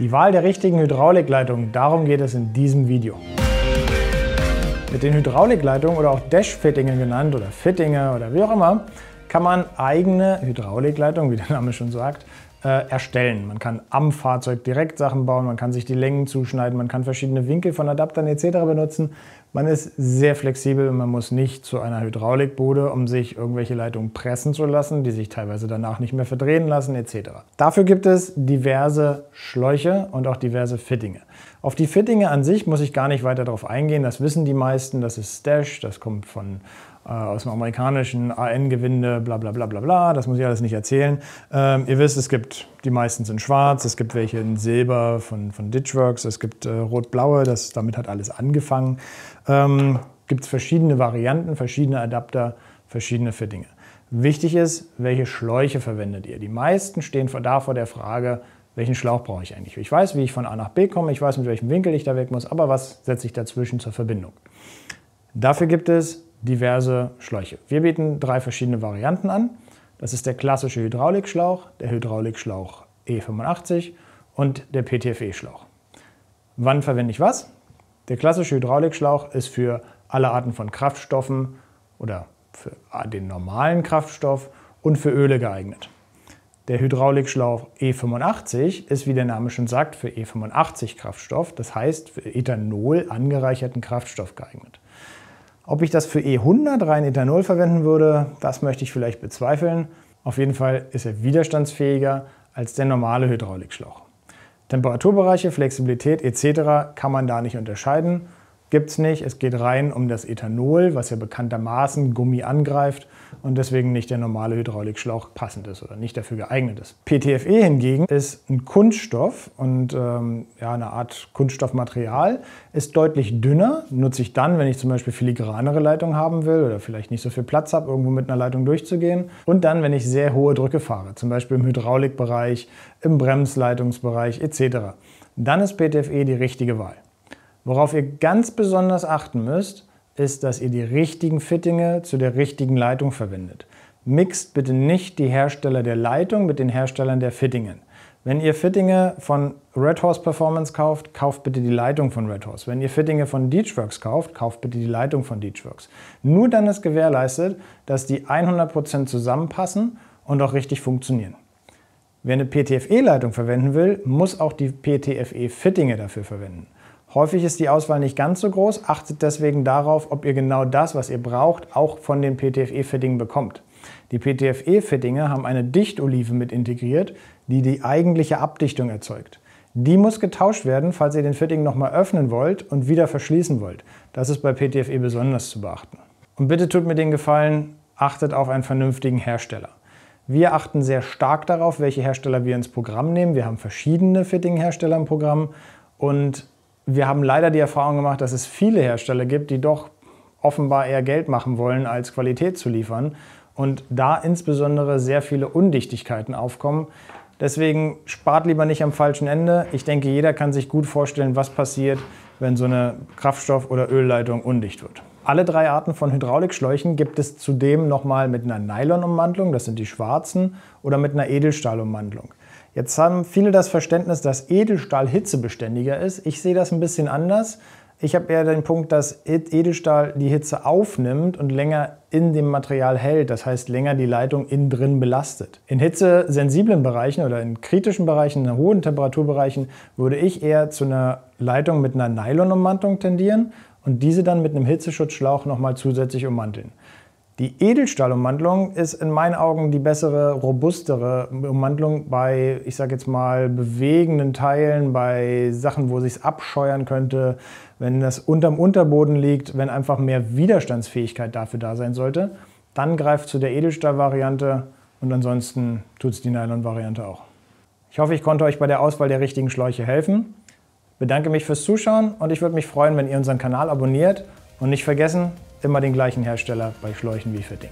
Die Wahl der richtigen Hydraulikleitung, darum geht es in diesem Video. Mit den Hydraulikleitungen oder auch Dash-Fittingen genannt oder Fittinge oder wie auch immer, kann man eigene Hydraulikleitungen, wie der Name schon sagt, äh, erstellen. Man kann am Fahrzeug direkt Sachen bauen, man kann sich die Längen zuschneiden, man kann verschiedene Winkel von Adaptern etc. benutzen. Man ist sehr flexibel und man muss nicht zu einer Hydraulikbude, um sich irgendwelche Leitungen pressen zu lassen, die sich teilweise danach nicht mehr verdrehen lassen etc. Dafür gibt es diverse Schläuche und auch diverse Fittinge. Auf die Fittinge an sich muss ich gar nicht weiter darauf eingehen, das wissen die meisten, das ist Stash, das kommt von aus dem amerikanischen AN-Gewinde, bla bla bla bla bla, das muss ich alles nicht erzählen. Ähm, ihr wisst, es gibt, die meisten sind schwarz, es gibt welche in Silber von, von Ditchworks, es gibt äh, rot-blaue, damit hat alles angefangen. Ähm, gibt es verschiedene Varianten, verschiedene Adapter, verschiedene Fittinge. Wichtig ist, welche Schläuche verwendet ihr. Die meisten stehen da vor der Frage, welchen Schlauch brauche ich eigentlich? Ich weiß, wie ich von A nach B komme, ich weiß, mit welchem Winkel ich da weg muss, aber was setze ich dazwischen zur Verbindung? Dafür gibt es diverse Schläuche. Wir bieten drei verschiedene Varianten an. Das ist der klassische Hydraulikschlauch, der Hydraulikschlauch E85 und der PTFE-Schlauch. Wann verwende ich was? Der klassische Hydraulikschlauch ist für alle Arten von Kraftstoffen oder für den normalen Kraftstoff und für Öle geeignet. Der Hydraulikschlauch E85 ist, wie der Name schon sagt, für E85 Kraftstoff, das heißt für Ethanol angereicherten Kraftstoff geeignet. Ob ich das für E100 rein Ethanol verwenden würde, das möchte ich vielleicht bezweifeln. Auf jeden Fall ist er widerstandsfähiger als der normale Hydraulikschlauch. Temperaturbereiche, Flexibilität etc. kann man da nicht unterscheiden. Gibt es nicht. Es geht rein um das Ethanol, was ja bekanntermaßen Gummi angreift und deswegen nicht der normale Hydraulikschlauch passend ist oder nicht dafür geeignet ist. PTFE hingegen ist ein Kunststoff und ähm, ja, eine Art Kunststoffmaterial, ist deutlich dünner, nutze ich dann, wenn ich zum Beispiel filigranere Leitungen haben will oder vielleicht nicht so viel Platz habe, irgendwo mit einer Leitung durchzugehen. Und dann, wenn ich sehr hohe Drücke fahre, zum Beispiel im Hydraulikbereich, im Bremsleitungsbereich etc. Dann ist PTFE die richtige Wahl. Worauf ihr ganz besonders achten müsst, ist, dass ihr die richtigen Fittinge zu der richtigen Leitung verwendet. Mixt bitte nicht die Hersteller der Leitung mit den Herstellern der Fittingen. Wenn ihr Fittinge von Red Horse Performance kauft, kauft bitte die Leitung von Red Horse. Wenn ihr Fittinge von Deechworks kauft, kauft bitte die Leitung von Deechworks. Nur dann ist gewährleistet, dass die 100% zusammenpassen und auch richtig funktionieren. Wer eine PTFE-Leitung verwenden will, muss auch die PTFE-Fittinge dafür verwenden. Häufig ist die Auswahl nicht ganz so groß, achtet deswegen darauf, ob ihr genau das, was ihr braucht, auch von den PTFE-Fittingen bekommt. Die PTFE-Fittinge haben eine Dichtolive mit integriert, die die eigentliche Abdichtung erzeugt. Die muss getauscht werden, falls ihr den Fitting nochmal öffnen wollt und wieder verschließen wollt. Das ist bei PTFE besonders zu beachten. Und bitte tut mir den Gefallen, achtet auf einen vernünftigen Hersteller. Wir achten sehr stark darauf, welche Hersteller wir ins Programm nehmen. Wir haben verschiedene Fitting-Hersteller im Programm und wir haben leider die Erfahrung gemacht, dass es viele Hersteller gibt, die doch offenbar eher Geld machen wollen, als Qualität zu liefern. Und da insbesondere sehr viele Undichtigkeiten aufkommen. Deswegen spart lieber nicht am falschen Ende. Ich denke, jeder kann sich gut vorstellen, was passiert, wenn so eine Kraftstoff- oder Ölleitung undicht wird. Alle drei Arten von Hydraulikschläuchen gibt es zudem nochmal mit einer Nylonummantelung, das sind die schwarzen, oder mit einer Edelstahlummantelung. Jetzt haben viele das Verständnis, dass Edelstahl hitzebeständiger ist. Ich sehe das ein bisschen anders. Ich habe eher den Punkt, dass Edelstahl die Hitze aufnimmt und länger in dem Material hält, das heißt länger die Leitung innen drin belastet. In hitzesensiblen Bereichen oder in kritischen Bereichen, in hohen Temperaturbereichen, würde ich eher zu einer Leitung mit einer Nylonummantelung tendieren und diese dann mit einem Hitzeschutzschlauch nochmal zusätzlich ummanteln. Die Edelstahlummantelung ist in meinen Augen die bessere, robustere Ummantelung bei, ich sage jetzt mal, bewegenden Teilen, bei Sachen, wo sich abscheuern könnte, wenn das unterm Unterboden liegt, wenn einfach mehr Widerstandsfähigkeit dafür da sein sollte. Dann greift zu der Edelstahl-Variante und ansonsten tut es die Nylon-Variante auch. Ich hoffe, ich konnte euch bei der Auswahl der richtigen Schläuche helfen. Bedanke mich fürs Zuschauen und ich würde mich freuen, wenn ihr unseren Kanal abonniert und nicht vergessen, immer den gleichen Hersteller bei Schläuchen wie Fitting.